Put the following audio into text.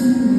Because